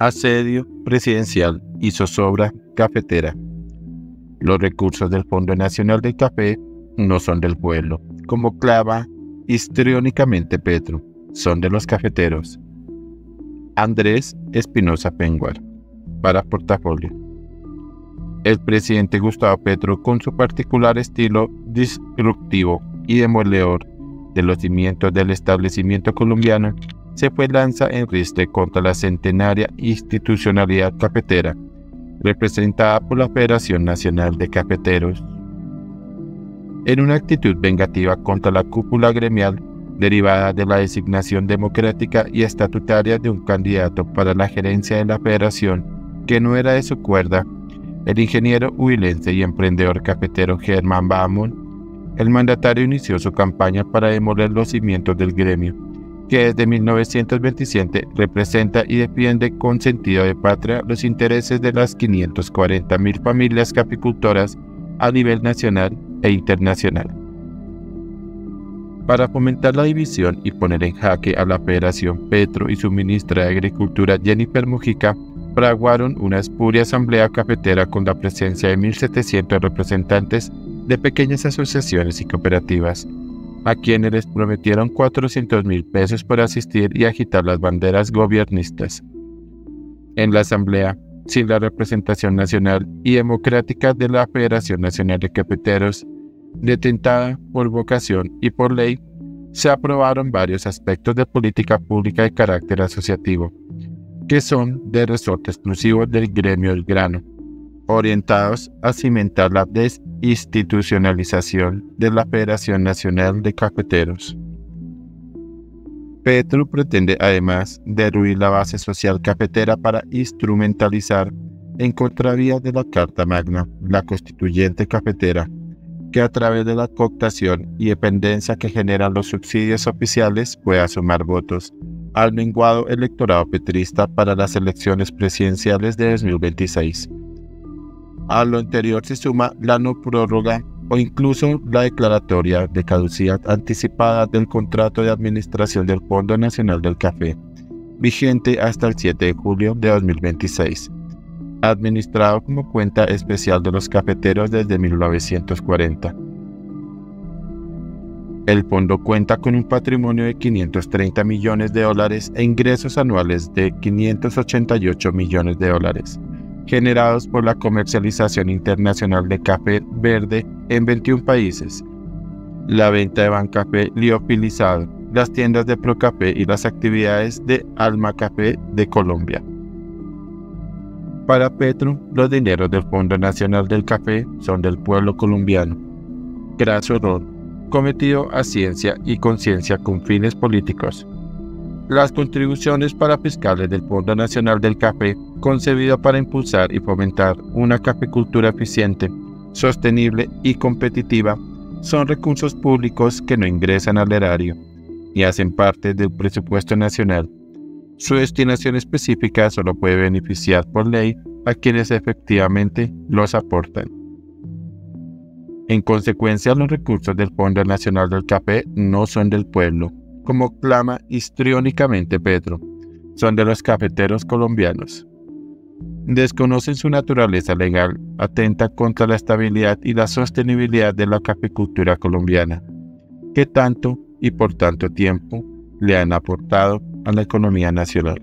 Asedio presidencial y zozobra cafetera. Los recursos del Fondo Nacional del Café no son del pueblo, como clava histriónicamente Petro, son de los cafeteros. Andrés Espinosa Penguar, para portafolio. El presidente Gustavo Petro, con su particular estilo disruptivo y demoledor de los cimientos del establecimiento colombiano, se fue lanza en ristre contra la centenaria institucionalidad cafetera, representada por la Federación Nacional de Cafeteros. En una actitud vengativa contra la cúpula gremial, derivada de la designación democrática y estatutaria de un candidato para la gerencia de la federación que no era de su cuerda, el ingeniero huilense y emprendedor cafetero Germán Bahamón, el mandatario inició su campaña para demoler los cimientos del gremio, que desde 1927 representa y defiende con sentido de patria los intereses de las 540.000 familias caficultoras a nivel nacional e internacional. Para fomentar la división y poner en jaque a la Federación Petro y su ministra de Agricultura Jennifer Mujica, fraguaron una espuria asamblea cafetera con la presencia de 1.700 representantes de pequeñas asociaciones y cooperativas, a quienes les prometieron 400 mil pesos por asistir y agitar las banderas gobiernistas. En la asamblea, sin la representación nacional y democrática de la Federación Nacional de Cafeteros, detentada por vocación y por ley, se aprobaron varios aspectos de política pública de carácter asociativo, que son de resorte exclusivo del gremio del grano, orientados a cimentar la desinstitucionalización de la Federación Nacional de Cafeteros. Petro pretende además derruir la base social cafetera para instrumentalizar en contravía de la Carta Magna, la constituyente cafetera, que a través de la cooptación y dependencia que generan los subsidios oficiales pueda sumar votos al menguado electorado petrista para las elecciones presidenciales de 2026. A lo anterior se suma la no prórroga o incluso la declaratoria de caducidad anticipada del contrato de administración del Fondo Nacional del Café, vigente hasta el 7 de julio de 2026, administrado como cuenta especial de los cafeteros desde 1940. El fondo cuenta con un patrimonio de 530 millones de dólares e ingresos anuales de 588 millones de dólares, generados por la comercialización internacional de café verde en 21 países, la venta de Bancafé liofilizado, las tiendas de Procafé y las actividades de Alma Café de Colombia. Para Petro, los dineros del Fondo Nacional del Café son del pueblo colombiano. Graso error cometido a ciencia y conciencia con fines políticos. Las contribuciones para fiscales del Fondo Nacional del Café, concebido para impulsar y fomentar una caficultura eficiente, sostenible y competitiva, son recursos públicos que no ingresan al erario y hacen parte del presupuesto nacional. Su destinación específica solo puede beneficiar por ley a quienes efectivamente los aportan. En consecuencia, los recursos del Fondo Nacional del Café no son del pueblo, como clama histriónicamente Petro, son de los cafeteros colombianos. Desconocen su naturaleza legal, atenta contra la estabilidad y la sostenibilidad de la caficultura colombiana, que tanto y por tanto tiempo le han aportado a la economía nacional.